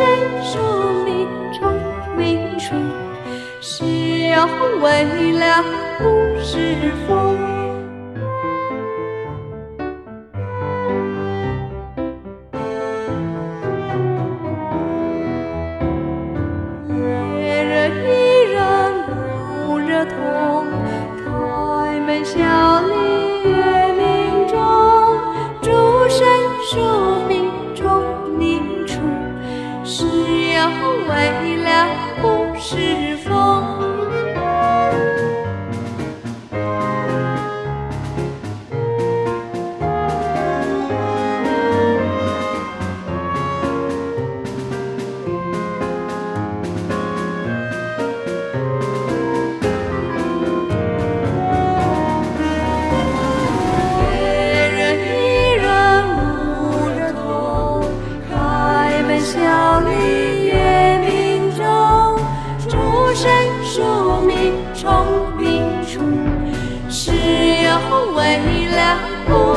生庶民崇明处，是要为了不是风。夜热一人不热痛，开门笑为了不是风。庶民崇明处，是有为了不